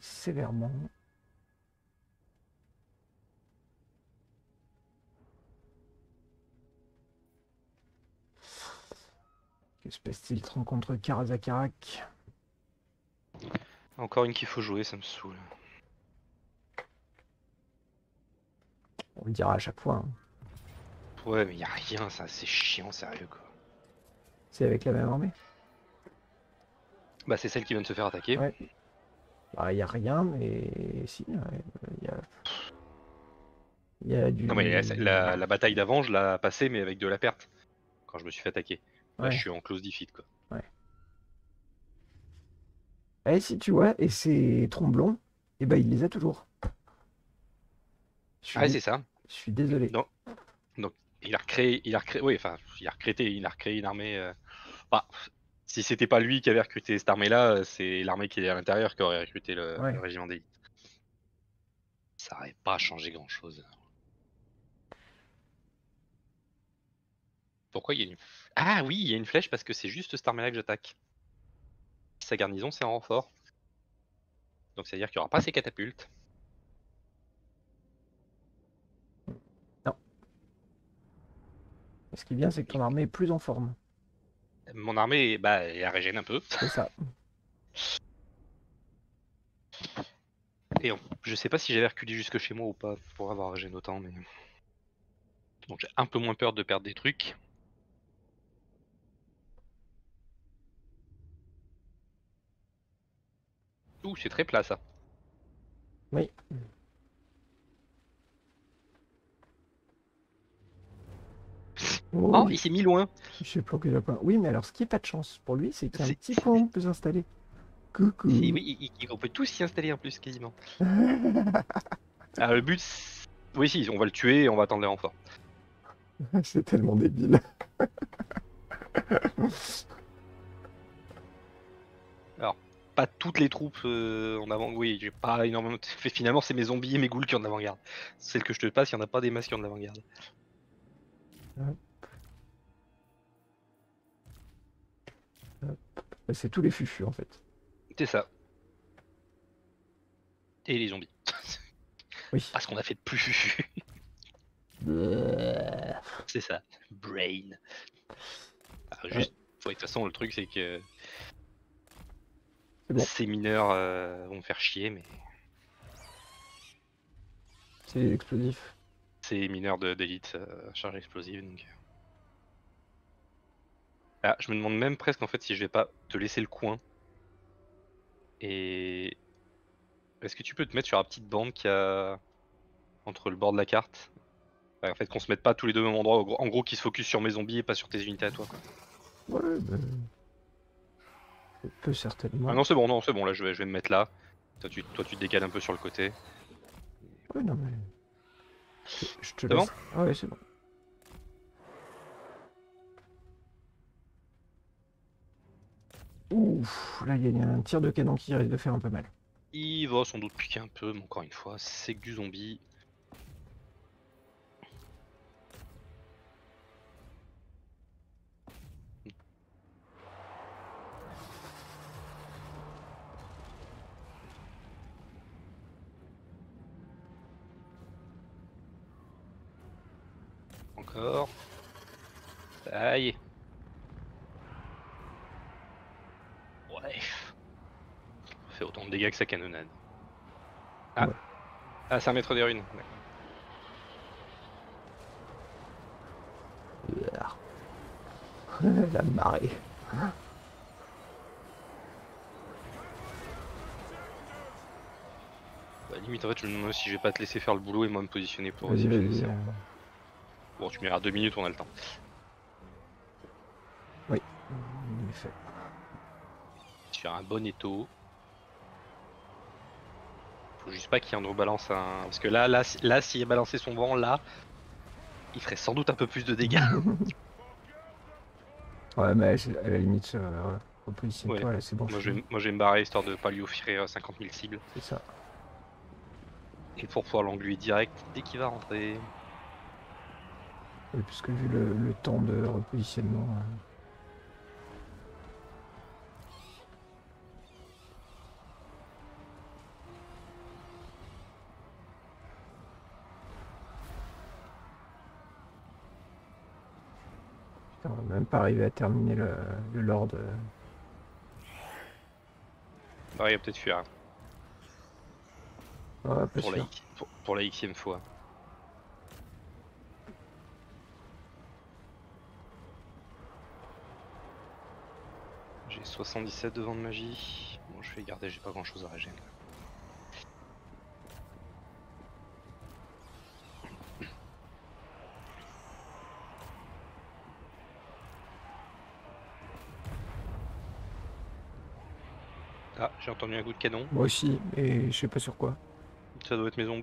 S1: sévèrement. Que se passe-t-il contre Karazakarak?
S2: Encore une qu'il faut jouer, ça me saoule.
S1: On le dira à chaque fois. hein.
S2: Ouais, mais y a rien, ça, c'est chiant, sérieux quoi.
S1: C'est avec la même armée.
S2: Bah, c'est celle qui vient de se faire attaquer.
S1: Ouais. Bah, y a rien, mais si. Y a... y a du.
S2: Non, mais la, la- la bataille d'avant, je l'ai passée, mais avec de la perte. Quand je me suis fait attaquer. Là,
S1: Ouais.
S2: je suis en close defeat quoi.
S1: Eh, si tu vois, et ces tromblons, eh ben, il les a toujours. Je
S2: Ah, c'est ça.
S1: je suis désolé.
S2: Non. Il a recréé, il a recréé, oui, enfin, il a recréé, il a recréé une armée. euh, bah, si c'était pas lui qui avait recruté cette armée-là, euh, c'est l'armée qui est à l'intérieur qui aurait recruté le,
S1: Ouais.
S2: le régiment d'élite. Ça aurait pas changé grand-chose. Pourquoi il y a une... Ah oui, il y a une flèche parce que c'est juste cette armée-là que j'attaque. Sa garnison, c'est en renfort. Donc c'est-à-dire qu'il n'y aura pas ces catapultes.
S1: Ce qui est bien, c'est que ton armée est plus en forme.
S2: Mon armée, bah, elle régène un peu.
S1: C'est ça.
S2: Et on- je sais pas si j'avais reculé jusque chez moi ou pas pour avoir régène autant, mais. Donc j'ai un peu moins peur de perdre des trucs. Ouh, c'est très plat ça.
S1: Oui. Oh,
S2: Oh, il s'est mis loin.
S1: j'ai planqué le point. Oui, mais alors, ce qui est pas de chance pour lui, c'est qu'il y a un petit pont peut s'installer. Coucou.
S2: Oui, il- il- on peut tous s'y installer en plus quasiment. Ah, le but, oui, si, on va le tuer et on va attendre les renforts.
S1: c'est tellement débile.
S2: Pas toutes les troupes euh, en avant. Oui, j'ai pas énormément. Finalement, c'est mes zombies et mes ghouls qui ont de l'avant-garde. Celle que je te passe, il y en a pas des masses qui ont de l'avant-garde.
S1: C'est tous les fufus, en fait.
S2: C'est ça. Et les zombies.
S1: Oui.
S2: Parce qu'on a fait de plus fufu. C'est ça. Brain. Ah, juste. ouais, de toute façon, le truc, c'est que.
S1: Bon.
S2: Ces mineurs euh, vont faire chier, mais
S1: C'est explosif.
S2: c'est mineurs de- d'élite euh, charge explosive. Donc... Ah, je me demande même presque en fait si je vais pas te laisser le coin. Et. Est-ce que tu peux te mettre sur la petite bande qui a entre le bord de la carte? Ouais, En fait, qu'on se mette pas tous les deux au même endroit. En gros, qu'ils se focus sur mes zombies et pas sur tes unités à toi. Quoi.
S1: Ouais. Je peux certainement.
S2: Ah non, c'est bon, non, c'est bon. Là, je vais, je vais me mettre là. Toi tu, toi, tu te décales un peu sur le côté.
S1: Ouais, non, mais. Je, te laisse.
S2: bon?
S1: Ah ouais, c'est bon. Ouf, là, il y a un tir de canon qui risque de faire un peu mal.
S2: Il va sans doute piquer un peu, mais encore une fois, c'est que du zombie. De sa canonnade. Ah.
S1: Ouais.
S2: Ah, c'est un maître des ruines. Ouais.
S1: la marée.
S2: Bah, limite, en fait, je me demande si je vais pas te laisser faire le boulot et moi me positionner pour
S1: vas-y.
S2: ces
S1: euh.
S2: Bon, tu m'iras deux minutes, on a le temps.
S1: en effet.
S2: Sur un bon étau. Faut juste pas qu'il Andrew balance un. Parce que là, là, si- là, s'il a balancé son vent, là, il ferait sans doute un peu plus de dégâts.
S1: Ouais, mais à la limite, euh, repositionne-toi,
S2: Ouais.
S1: là, c'est bon.
S2: moi,
S1: je
S2: vais, moi, je vais me barrer histoire de pas lui offrir 50 000 cibles.
S1: C'est ça.
S2: Et pour pouvoir l'engluer direct dès qu'il va rentrer.
S1: Puisque vu le, le temps de repositionnement. euh, On va même pas arriver à terminer le, Lord.
S2: Non, il va peut-être fuir. Hein. Pour, la, pour, pour la xème fois. J'ai 77 devant de magie. Bon, je vais garder, j'ai pas grand chose à régénérer. J'ai entendu un coup de canon.
S1: Moi aussi, mais je sais pas sur quoi.
S2: Ça doit être maison.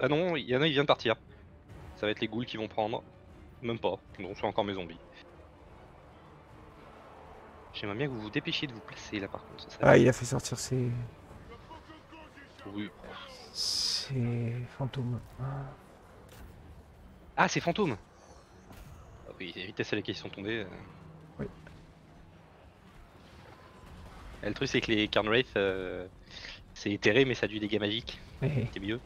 S2: Ah non, il y en a, il vient de partir. Ça va être les ghouls qui vont prendre. Même pas. Non, c'est encore mes zombies. J'aimerais bien que vous vous dépêchiez de vous placer là par contre. ça
S1: Ah, il a fait sortir ses.
S2: Oui.
S1: ses fantômes. Ah.
S2: C'est fantôme Ah Oui, évitez celles qui sont tombées. euh.
S1: Oui.
S2: Et le truc, c'est que les Carnwraith, euh, c'est éthéré, mais ça a du dégât magique.
S1: Eh,
S2: C'est mieux.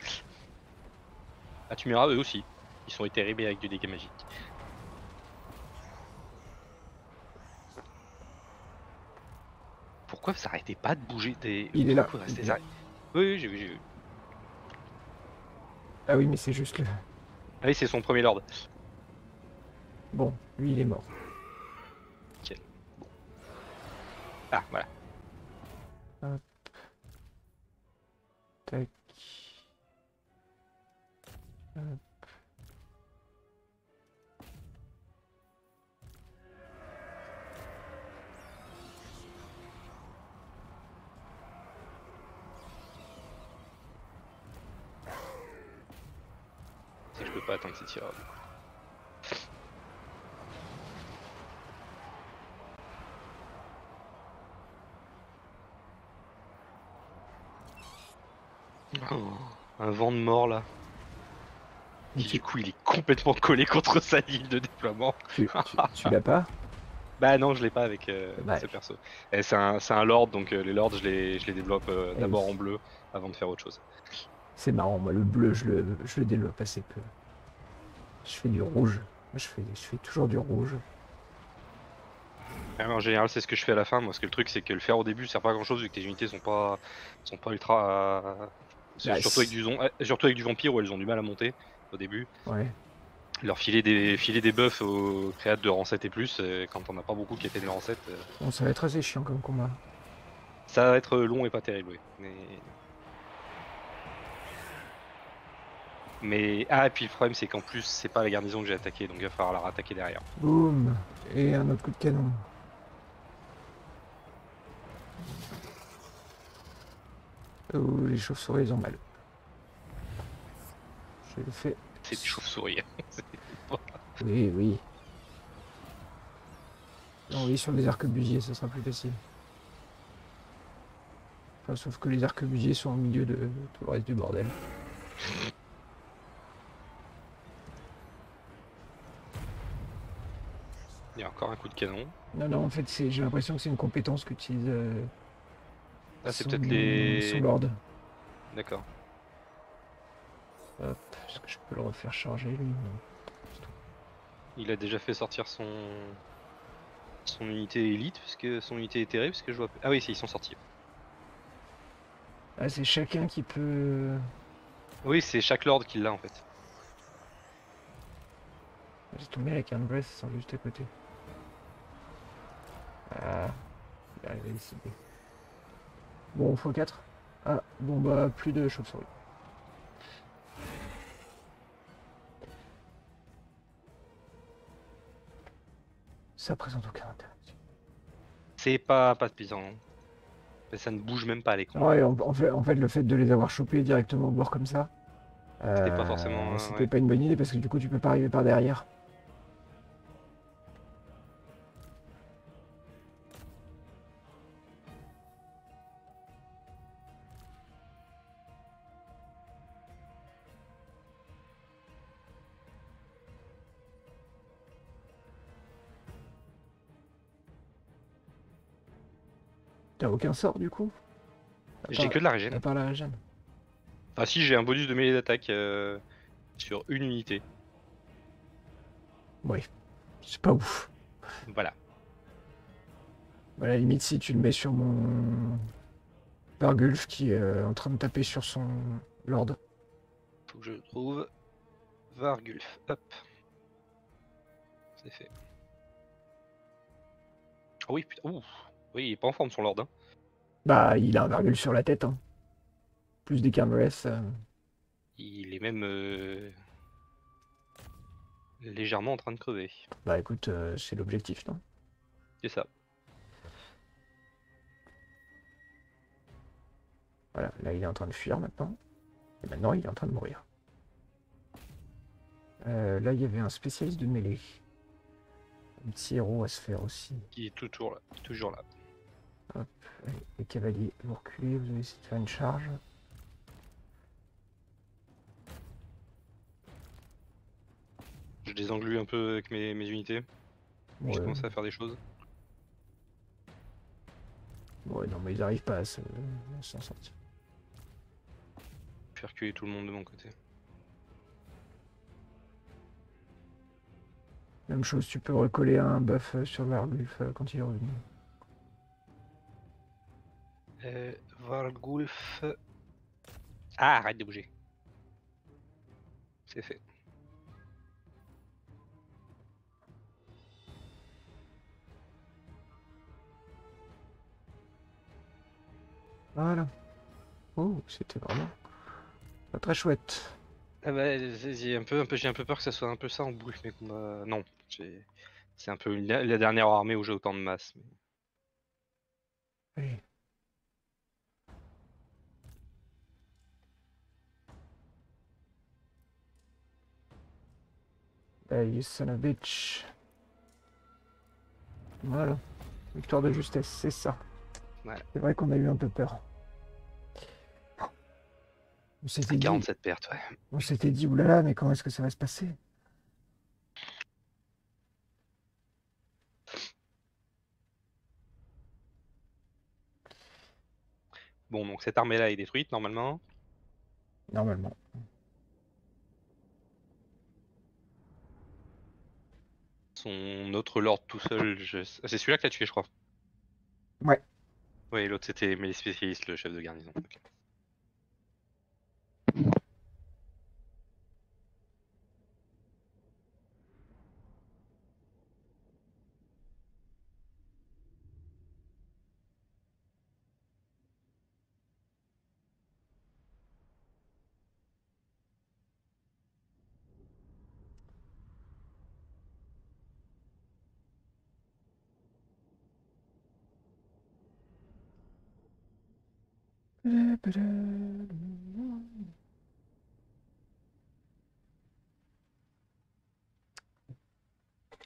S2: Ah, tu m'iras eux aussi. Ils sont éthérés, mais avec du dégât magique. Pourquoi vous arrêtez pas de bouger des...
S1: Il est là.
S2: Arrêt- Oui, oui, j'ai vu, j'ai vu.
S1: Ah oui, mais c'est juste le.
S2: Ah oui, c'est son premier lord.
S1: Bon, lui il est mort.
S2: Ah, voilà.
S1: Tac. Hop.
S2: C'est que je peux pas atteindre ces tireurs. Oh, un vent de mort là. Du coup il est complètement collé contre sa ligne de déploiement.
S1: tu, tu- tu l'as pas?
S2: Bah non je l'ai pas avec euh, ce perso. Et c'est un, lord donc euh, les lords je les, je les développe euh,
S1: Eh
S2: d'abord
S1: oui.
S2: en bleu avant de faire autre chose.
S1: C'est marrant, moi le bleu je le, je le développe assez peu. Je fais du rouge. Moi je fais, je fais toujours du rouge.
S2: Ouais, mais en général, c'est ce que je fais à la fin. Moi, parce que le truc, c'est que le faire au début sert pas à grand chose vu que tes unités sont pas, sont pas ultra.
S1: Bah,
S2: surtout, avec du zon- euh, surtout avec du vampire où elles ont du mal à monter au début.
S1: Ouais.
S2: Leur filer des, filer des buffs aux créates de rang 7 et plus, euh, quand on n'a pas beaucoup qui étaient de rang 7, euh,
S1: Bon, ça va être assez chiant comme combat.
S2: ça va être long et pas terrible, oui. Mais... Mais. Ah, et puis le problème, c'est qu'en plus, c'est pas la garnison que j'ai attaqué, donc il va falloir la rattaquer derrière.
S1: Boum Et un autre coup de canon. Oh, les chauves-souris ils ont mal. Je le fais.
S2: C'est des chauves-souris.
S1: Oui, oui. Non, oui, sur les arquebusiers, ça sera plus facile. Enfin, sauf que les arquebusiers sont au milieu de tout le reste du bordel.
S2: Il y a encore un coup de canon.
S1: Non, non, en fait, j'ai l'impression que c'est une compétence qu'utilise. euh,
S2: Ah, c'est peut-être les.
S1: Son lord.
S2: D'accord.
S1: Hop, est-ce que je peux le refaire charger lui.
S2: Il a déjà fait sortir son son unité élite puisque son unité éthérée parce que je vois ah oui si ils sont sortis.
S1: Ah, c'est chacun qui peut.
S2: Oui c'est chaque lord qui l'a en fait.
S1: J'ai tombé avec un breath, ils sont juste à côté. Ah, il est arrivé ici. Bon, x4. Ah, bon bah, plus de chauve-souris. Ça présente aucun intérêt.
S2: C'est pas pas suffisant. Mais ça ne bouge même pas à l'écran.
S1: Ouais, en, fait, en fait, le fait de les avoir chopés directement au bord comme ça,
S2: C'était pas
S1: euh,
S2: forcément,
S1: C'était
S2: ouais.
S1: pas une bonne idée parce que du coup, tu peux pas arriver par derrière. T'as aucun sort du coup
S2: J'ai que de la régène.
S1: Part la régène.
S2: Ah si j'ai un bonus de mêlée d'attaque euh, sur une unité.
S1: Oui. C'est pas ouf.
S2: Voilà.
S1: À la limite, si tu le mets sur mon Vargulf qui est euh, en train de taper sur son Lord.
S2: Faut que je trouve. Vargulf. Hop. C'est fait. Ah oui putain. Ouh. Oui, il est pas en forme son lord. Hein.
S1: Bah, il a un virgule sur la tête. Hein. Plus des cameras. euh.
S2: Il est même euh, légèrement en train de crever.
S1: Bah écoute, euh, c'est l'objectif, non?
S2: C'est ça.
S1: Voilà, là il est en train de fuir maintenant. Et maintenant il est en train de mourir. Euh, là il y avait un spécialiste de mêlée. Un petit héros à se faire aussi.
S2: Il est toujours là. Toujours là.
S1: Allez, les cavaliers, vous reculez, vous allez essayer de faire une charge.
S2: Je désenglue un peu avec mes, mes unités. Je
S1: Ouais,
S2: commence à faire des choses.
S1: ouais, non mais ils arrivent pas à se- à s'en sortir.
S2: Faire reculer tout le monde de mon côté.
S1: Même chose, tu peux recoller un buff sur Vargulf euh, quand il est revenu.
S2: Euh, Vargulf. Ah, arrête de bouger. C'est fait.
S1: Voilà. Oh, c'était vraiment pas très chouette.
S2: Ah bah, un peu, un peu, j'ai un peu peur que ça soit un peu ça en boucle mes combats. Non, c'est un peu la, la dernière armée où j'ai autant de masse. mais-
S1: Allez. Hey, you son of a bitch. Voilà. Victoire de justesse, c'est ça.
S2: Ouais.
S1: C'est vrai qu'on a eu un peu peur. On s'était dit,
S2: 47 pertes, ouais.
S1: on s'était dit, oulala, mais comment est-ce que ça va se passer?
S2: Bon, donc cette armée-là est détruite normalement.
S1: Normalement.
S2: Son autre lord tout seul, je... c'est celui-là que t'as tué, je crois.
S1: Ouais.
S2: Oui, l'autre c'était mais les spécialistes, le chef de garnison.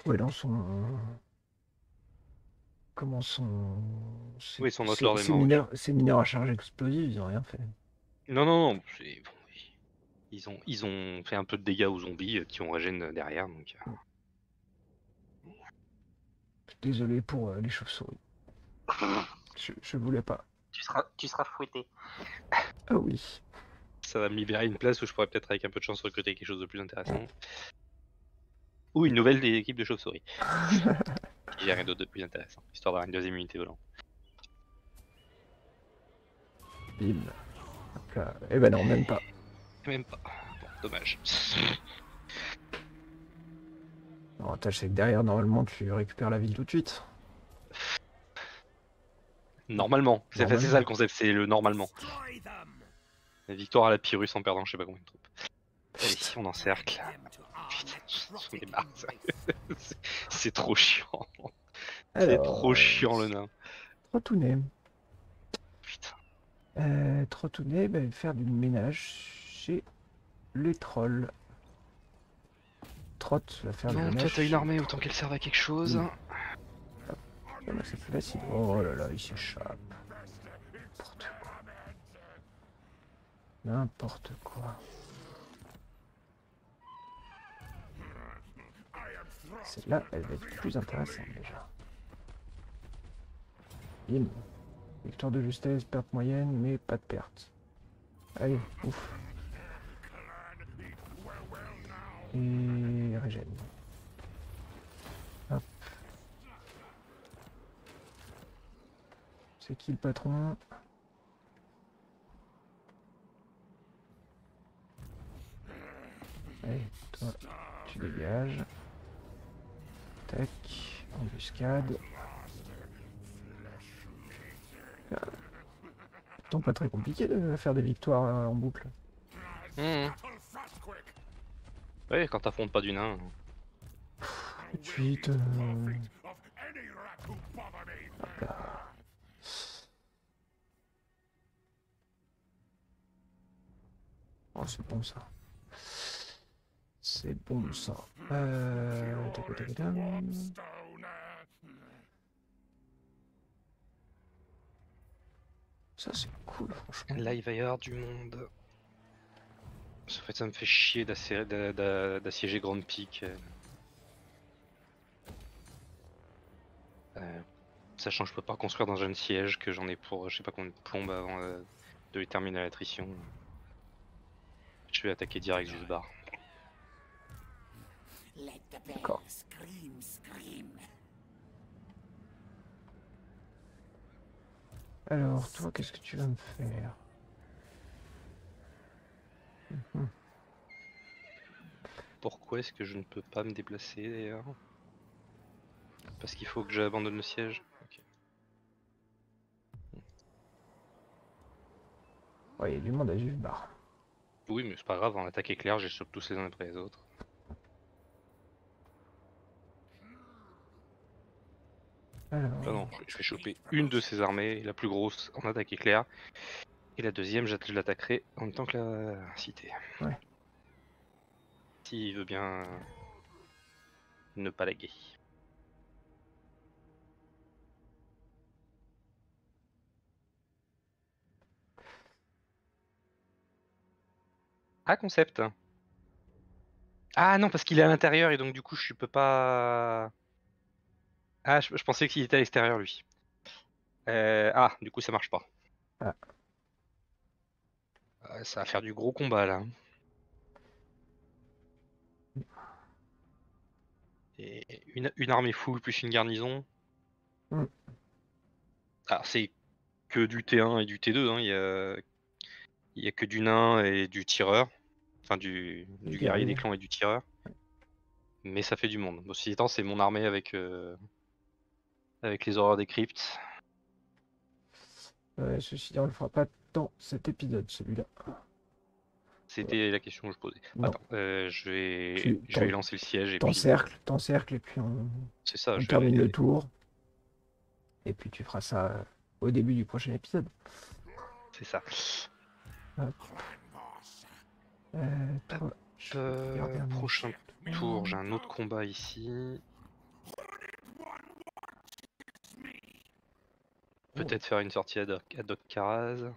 S1: Ouais, dans son. Comment son. ses-
S2: Oui, son autre
S1: ses-
S2: lord est
S1: ses
S2: mort, ok.
S1: mineurs, ses mineurs à charge explosive, ils ont rien fait.
S2: Non, non, non, bon, ils, ont, ils ont fait un peu de dégâts aux zombies euh, qui ont régène derrière, donc euh,
S1: Désolé pour euh, les chauves-souris. Je, je voulais pas.
S2: Tu, seras, tu seras fouetté.
S1: Ah oui.
S2: Ça va me libérer une place où je pourrais peut-être avec un peu de chance recruter quelque chose de plus intéressant. Ou une nouvelle des équipes de chauves-souris. qui gère rien d'autre de plus intéressant, histoire d'avoir une deuxième unité volante.
S1: Bim. Hop là. Eh ben non, même pas.
S2: Même pas. Bon, dommage.
S1: L'avantage, c'est que derrière, normalement, tu récupères la ville tout de suite.
S2: Normalement, c'est ça le concept, c'est le normalement. La victoire à la Pyrrhus en perdant je sais pas combien de troupes. Allez, on encercle. Putain. C'est- trop chiant. C'est trop chiant le nain.
S1: Trotounet.
S2: Putain.
S1: Euh, Trotounet, ben, faire du ménage chez les trolls. Trot va faire du
S2: Non, toi
S1: ménage.
S2: t'as une armée, autant qu'elle serve à quelque chose.
S1: Oui. Ah, bah, c'est plus facile. Oh là là, il s'échappe. N'importe quoi. N'importe quoi. Celle-là, elle va être plus intéressante déjà. Bim. Victoire de justesse, perte moyenne, mais pas de perte. Allez, ouf. Et régène. C'est qui le patron Allez, toi, tu dégages. Tac, embuscade. Pourtant pas très compliqué de faire des victoires euh, en boucle.
S2: Mmh. Ouais, quand t'affrontes pas du nain.
S1: Tout de suite. euh, hop là. Oh, c'est bon ça. C'est bon ça. Euh... Ça c'est cool franchement.
S2: Là, il va y avoir du monde. En fait, ça me fait chier d'assi- d'a- d'a- d'assiéger Grande Peak. euh. Sachant que je peux pas construire dans un siège, que j'en ai pour je sais pas combien de plombes avant euh, de les terminer l'attrition. Je vais attaquer direct du bar.
S1: D'accord. Alors toi qu'est-ce que tu vas me faire? Mhm.
S2: Pourquoi est-ce que je ne peux pas me déplacer d'ailleurs? Parce qu'il faut que j'abandonne le siège. Ok.
S1: Ouais, il y a du monde à vivre bar.
S2: Oui, mais c'est pas grave, en attaque éclair, j'ai chope tous les uns après les autres.
S1: Alors,
S2: Ah non, je vais choper une de ces armées, la plus grosse en attaque éclair. Et la deuxième, je l'attaquerai en même temps que la cité.
S1: Ouais.
S2: S'il veut bien ne pas laguer. Ah, concept. Ah non, parce qu'il est à l'intérieur et donc du coup, je peux pas. Ah, je, je pensais qu'il était à l'extérieur lui. Euh, ah, du coup, ça marche pas.
S1: Ah.
S2: Ah, ça va faire du gros combat là. Et une, une armée full plus une garnison.
S1: Hmm.
S2: Alors, c'est que du T1 et du T2. hein, Il y, a, il y a que du nain et du tireur. Enfin, du,
S1: Du
S2: du guerrier des clans et du tireur. Mais ça fait du monde. Bon, ceci étant, c'est mon armée avec, euh, avec les horreurs des cryptes.
S1: ouais, ceci dit, on le fera pas dans cet épisode, celui-là.
S2: C'était la question que je posais.
S1: Non.
S2: Attends, euh, je vais,
S1: Tu-
S2: je vais lancer le siège et puis
S1: T'encercles, t'encercles et puis on,
S2: c'est ça.
S1: on
S2: je
S1: termine
S2: vais-
S1: le tour. Et puis tu feras ça au début du prochain épisode.
S2: C'est ça.
S1: Je
S2: Euh,
S1: un
S2: prochain tour, j'ai un autre combat ici. Peut-être faire une sortie à Doc, à Doc Caraz.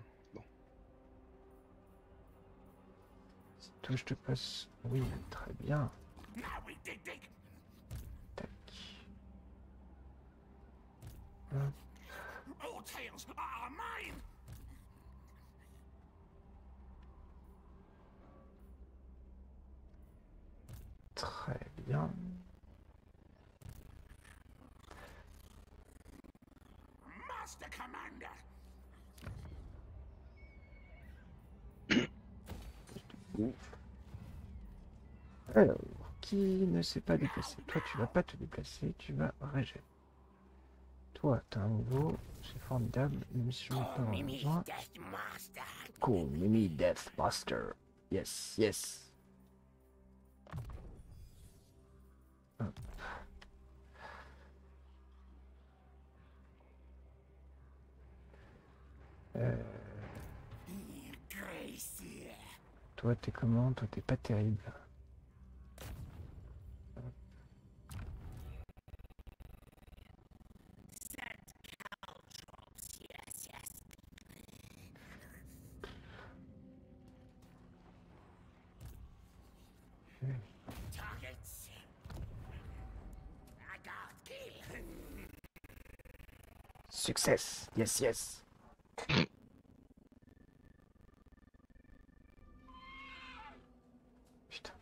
S1: Si toi je te passe. Oui, très bien. Tac. Très bien. Alors, qui ne s'est pas déplacé? Toi, tu vas pas te déplacer, tu vas régénérer. Toi, t'as un niveau, c'est formidable, même si je n'ai pas vraiment besoin. Cool, Mimi Deathbuster. Yes, yes. Euh, toi, t'es comment? Toi, t'es pas terrible. Success. Yes, yes. Putain.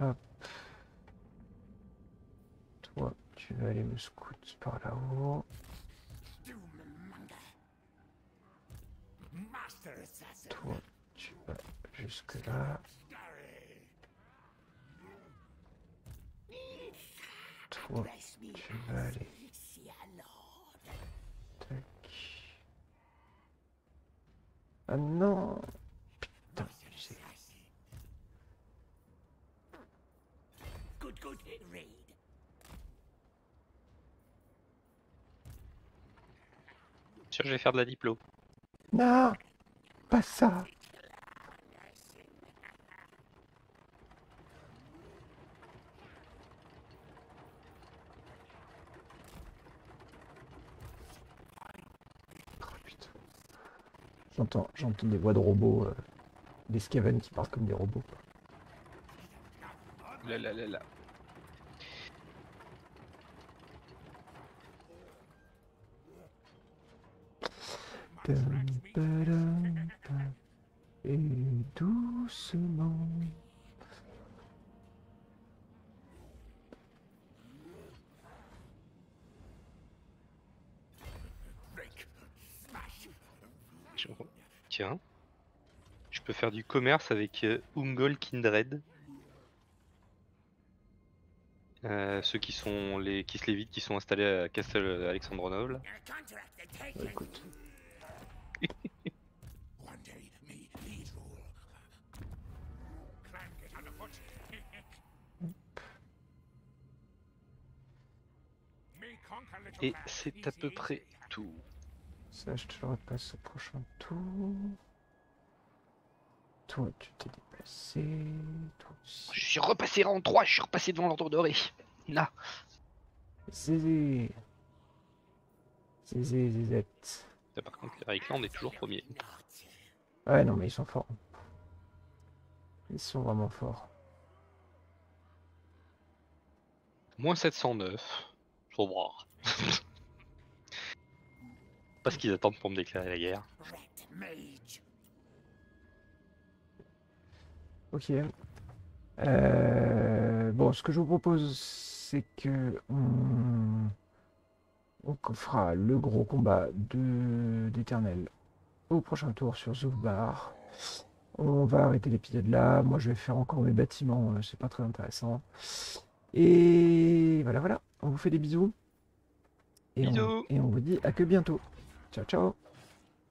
S1: Hop. Toi, tu vas aller me scout par là-haut. Toi, tu vas jusque là. Toi, Tu vas aller. Tac. Ah non Putain.
S2: Sûr, je vais faire de la diplo.
S1: Non Pas ça Oh putain. J'entends, j'entends des voix de robots, euh, des Skaven qui parlent comme des robots.
S2: Là, là, là, là.
S1: Dun, padun, dun. Et doucement.
S3: Break. Smash.
S2: Je- Tiens. Je peux faire du commerce avec euh, Ungol Kindred. Euh, ceux qui sont les qui se lévitent, qui sont installés à Castel Alexandronov.
S1: Bah,
S3: you.
S1: écoute,
S2: Et c'est à peu près tout.
S1: ça je te le repasse au prochain tour. Toi tu t'es déplacé. Toi aussi.
S2: Je suis repassé en 3, je suis repassé devant l'ordre doré. Là.
S1: Zézé. Zézé, zézette.
S2: Là, Par contre, Land est toujours premier.
S1: Ouais, non, mais ils sont forts. Ils sont vraiment forts.
S2: Moins 709. Faut voir. Pas ce qu'ils attendent pour me déclarer la guerre.
S1: Ok. Euh, bon, ce que je vous propose, c'est que on, on fera le gros combat de d'Éternel au prochain tour sur Zufbar. On va arrêter l'épisode là. Moi, je vais faire encore mes bâtiments. euh, C'est pas très intéressant. Et voilà, voilà. On vous fait des bisous. Et on,
S2: Bisous.
S1: et on vous dit à que bientôt. Ciao, ciao.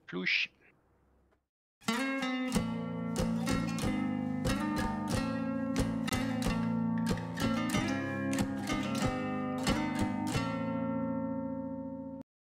S2: Plouche.